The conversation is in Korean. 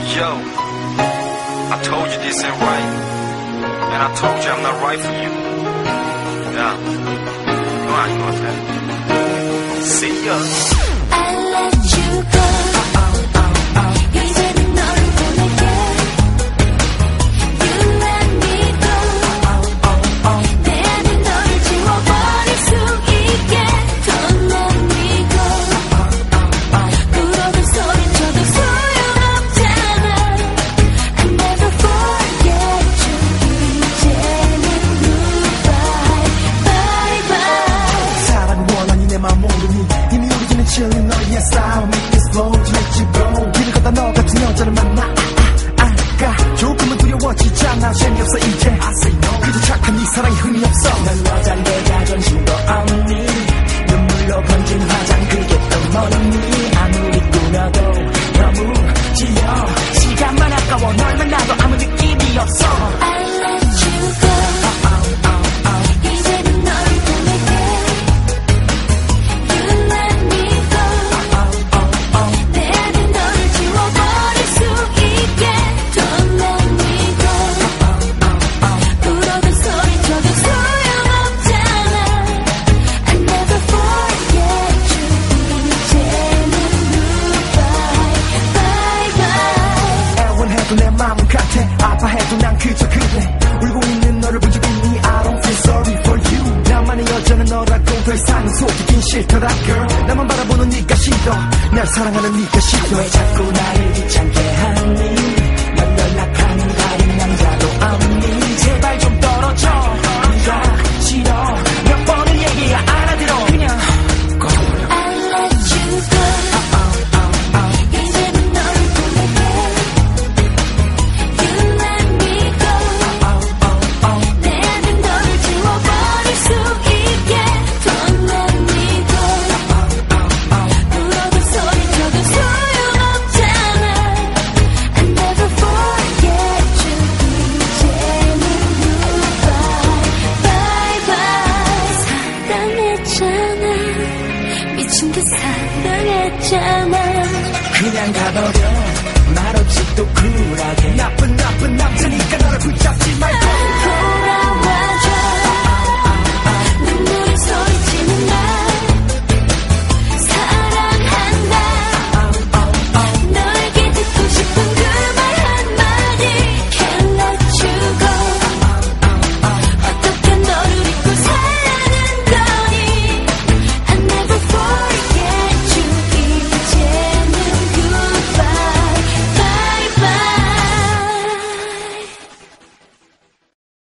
Yo, I told you this ain't right. And I told you I'm not right for you. Yeah. No, I know that. See ya. Chillin' 너의 싸움이 is flow to let you 길을 걷다 너 같은 여자를 만나? 아, 아, 아까 조금은 두려워지잖아. 재미없어 이제. I say no. 그저 착한 네 사랑이 흥미 없어. 난 여잔 내 마음은 같아. 아파해도 난 그저 그래. 울고 있는 너를 본 적 있니? I don't feel sorry for you. 나만의 여자는 너라고 더 이상은 속이긴 싫더라 girl. 나만 바라보는 네가 싫어. 날 사랑하는 네가 싫어. 왜 자꾸 나를 귀찮게 미친 듯 사랑했잖아. 그냥 가버려. 말없이 또 쿨하게. 나쁜 나쁜 남자니까 너를 붙잡지 말고